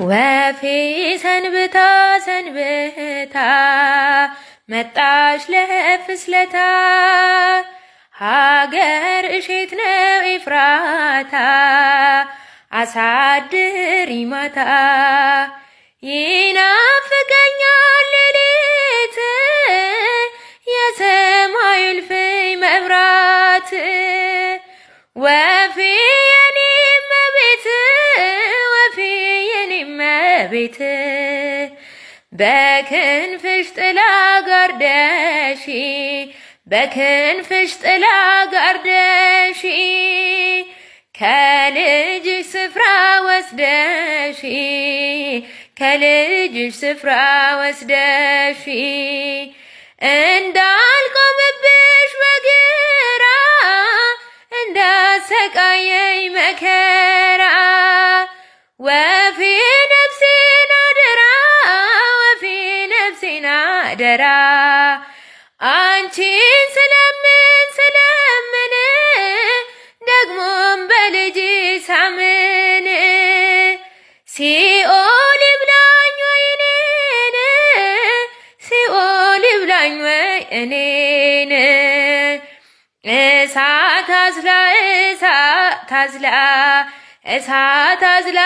ወፌ ሰንብታ ሰንብታ መጣች ለፍስለታ። ሀገር እሼት ነው ኤፍራታ አሳድሪ ማታ። ይናፍቀኛል ሌሊት የሰማዩ እልፍኝ መብራት መቤት በክንፍሽ ጥላ ጋርደሺ በክንፍሽ ጥላ ጋርደሺ ከልጅሽ ስፍራ ወስደሺ ከልጅሽ ስፍራ ወስደሺ። እንዳልቆምብሽ በግራ እንዳሰቃየኝ አደራ አንቺን ስለምን ስለምን ደግሞም በልጅ ሳምን ሲኦል ይብላኝ ወይ እኔን ሲኦል ይብላኝ ወይ እኔን እሳት አዝላ እሳት አዝላ እሳት አዝላ